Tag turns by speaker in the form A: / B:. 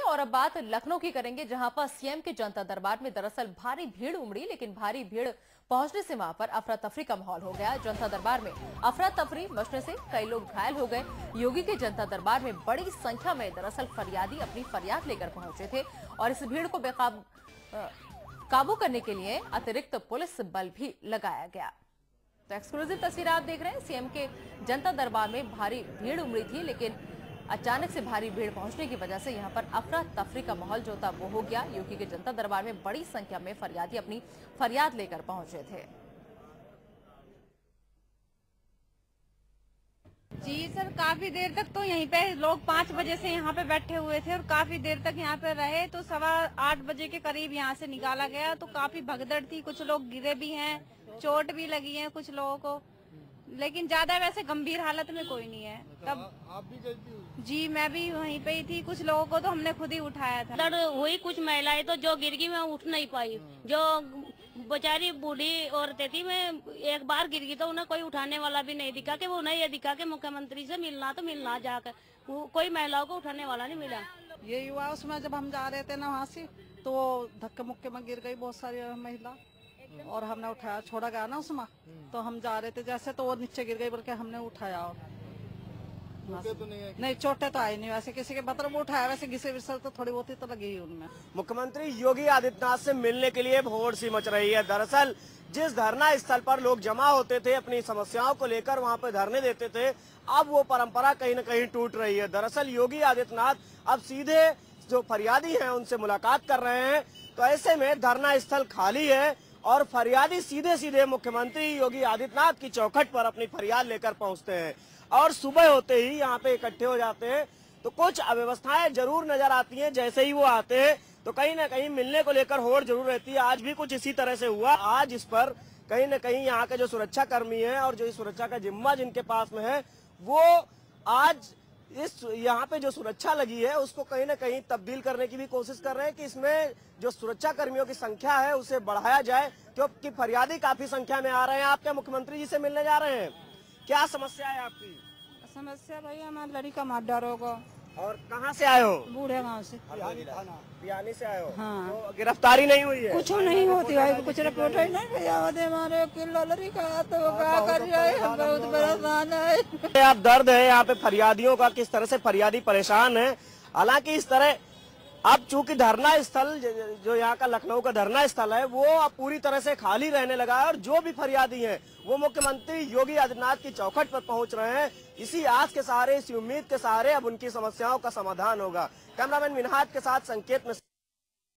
A: और अब बात लखनऊ की करेंगे, जहाँ पर सीएम के जनता दरबार में दरअसल भारी भीड़ उमड़ी, लेकिन भारी भीड़ पहुँचने से वहाँ पर अफरा तफरी का माहौल हो गया। जनता दरबार में अफरा तफरी मचने से कई लोग घायल हो गए। योगी के जनता दरबार में बड़ी संख्या में दरअसल फरियादी अपनी फरियाद लेकर पहुँचे थे और इस भीड़ को बेकाब काबू करने के लिए अतिरिक्त पुलिस बल भी लगाया गया। तो एक्सक्लूसिव तस्वीर आप देख रहे हैं, सीएम के जनता दरबार में भारी भीड़ उमड़ी थी, लेकिन अचानक से भारी भीड़ पहुँचने की वजह से यहाँ पर अफरा तफरी का माहौल जो था वो हो गया। यूपी के जनता दरबार में बड़ी संख्या में फरियादी अपनी फरियाद लेकर पहुँचे थे।
B: जी सर, काफ़ी देर तक तो यहीं पे लोग पाँच बजे से यहाँ पे बैठे हुए थे और काफ़ी देर तक यहाँ पे रहे तो सवा आठ बजे के करीब यहाँ से निकाला गया तो काफ़ी भगदड़ थी। कुछ लोग गिरे भी हैं, चोट भी लगी है कुछ लोगों को। लेकिन ज़्यादा वैसे गंभीर हालत में कोई नहीं है। तब
C: आप भी गई थी
B: जी मैं भी वहीं पे ही थी। कुछ लोगों को तो हमने खुद ही उठाया था।
D: दर्द हुई कुछ महिलाएँ तो जो गिर गई मैं उठ नहीं पाई। जो बेचारी बूढ़ी औरतें थी मैं एक बार गिर गई तो उन्हें कोई उठाने वाला भी नहीं दिखा कि वो उन्हें ये दिखा कि मुख्यमंत्री से मिलना तो मिलना जाकर। वो कोई महिलाओं को उठाने वाला नहीं मिला।
E: ये युवा उसमें जब हम जा रहे थे ना वहाँ से तो धक्के मुक्के में गिर गई बहुत सारी महिला। और हमने उठाया छोड़ा गया ना उसमें। तो हम जा रहे थे जैसे तो वो नीचे गिर गई बल्कि हमने उठाया। और
C: तो नहीं
E: नहीं चोटें तो आई नहीं वैसे किसी के मतलब उठाया वैसे घिसे विसर तो थोड़ी बहुत ही तो लगी ही उनमें।
F: मुख्यमंत्री योगी आदित्यनाथ से मिलने के लिए भोर सी मच रही है। दरअसल जिस धरना स्थल पर लोग जमा होते थे अपनी समस्याओं को लेकर वहाँ पर धरने देते थे अब वो परंपरा कहीं न कहीं टूट रही है। दरअसल योगी आदित्यनाथ अब सीधे जो फरियादी हैं उनसे मुलाकात कर रहे हैं। तो ऐसे में धरना स्थल खाली है और फरियादी सीधे सीधे मुख्यमंत्री योगी आदित्यनाथ की चौखट पर अपनी फरियाद लेकर पहुँचते हैं और सुबह होते ही यहाँ पे इकट्ठे हो जाते हैं। तो कुछ अव्यवस्थाएँ ज़रूर नज़र आती हैं, जैसे ही वो आते हैं तो कहीं ना कहीं मिलने को लेकर होड़ ज़रूर रहती है। आज भी कुछ इसी तरह से हुआ। आज इस पर कहीं ना कहीं यहाँ के जो सुरक्षा कर्मी है और जो सुरक्षा का जिम्मा जिनके पास में है, वो आज इस यहाँ पे जो सुरक्षा लगी है, उसको कहीं ना कहीं तब्दील करने की भी कोशिश कर रहे हैं कि इसमें जो सुरक्षा कर्मियों की संख्या है, उसे बढ़ाया जाए। क्योंकि फरियादी काफ़ी संख्या में आ रहे हैं। आपके मुख्यमंत्री जी से मिलने जा रहे हैं? क्या समस्या है आपकी?
E: समस्या भाई, हमारे लड़ी का मार डरोगा
F: और कहाँ से आए हो?
E: बूढ़े गाँव से।
F: बिहानी से आए हो?
E: हाँ।
F: तो गिरफ्तारी नहीं हुई है?
E: कुछ नहीं होती भाई कुछ रिपोर्ट ही नहीं भैया होते हमारे किलो का तो क्या कर रहे हम बहुत परेशान है।
F: आप दर्द है यहाँ पे फरियादियों का किस तरह से फरियादी परेशान है? हालाँकि इस तरह अब चूँकि धरना स्थल जो यहाँ का लखनऊ का धरना स्थल है, वो अब पूरी तरह से खाली रहने लगा है और जो भी फरियादी हैं, वो मुख्यमंत्री योगी आदित्यनाथ की चौखट पर पहुँच रहे हैं। इसी आस के सहारे, इसी उम्मीद के सहारे अब उनकी समस्याओं का समाधान होगा। कैमरामैन मिनहाज के साथ संकेत में